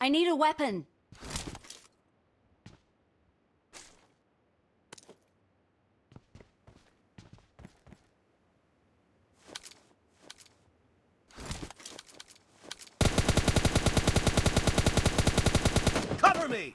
I need a weapon. Cover me!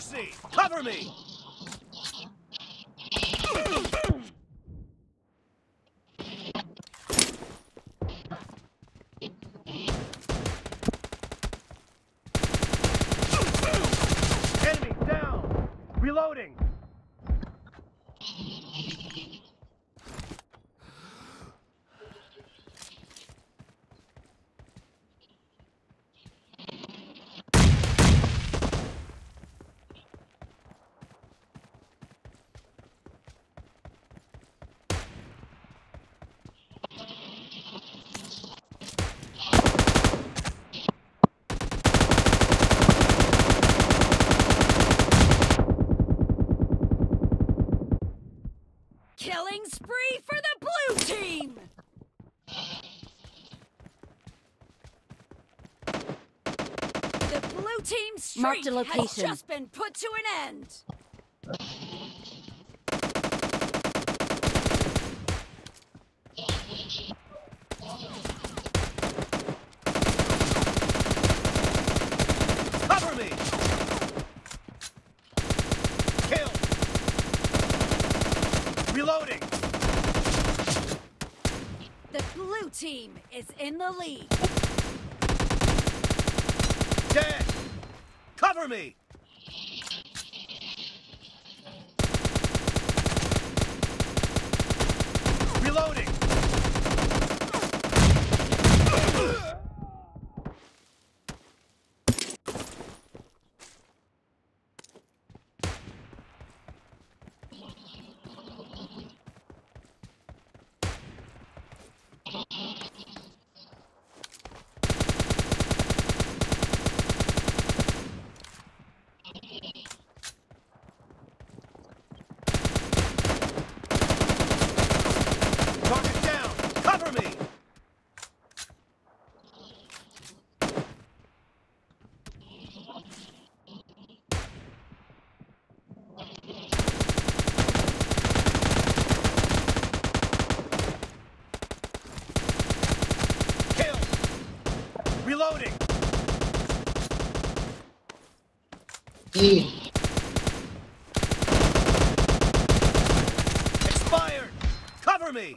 mercy! Cover me! Reloading! Killing spree for the blue team. The blue team's streak has just been put to an end. Cover me! Kill! Reloading! The team is in the lead. Dead! Cover me! Reloading! Target down! Cover me! Kill! Reloading! Expired! Cover me!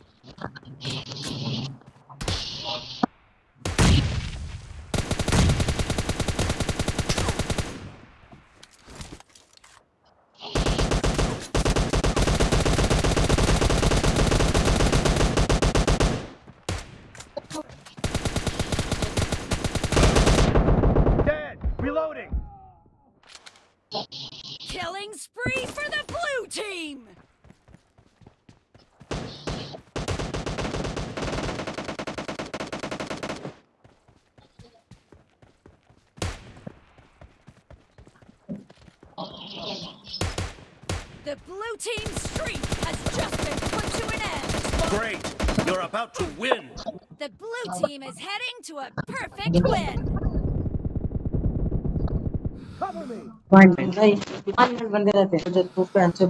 Spree for the blue team! The blue team's streak has just been put to an end. Great. You're about to win. The blue team is heading to a perfect win. Cover me. One minute. One minute बंदे रहते हैं। जब तू पैंसे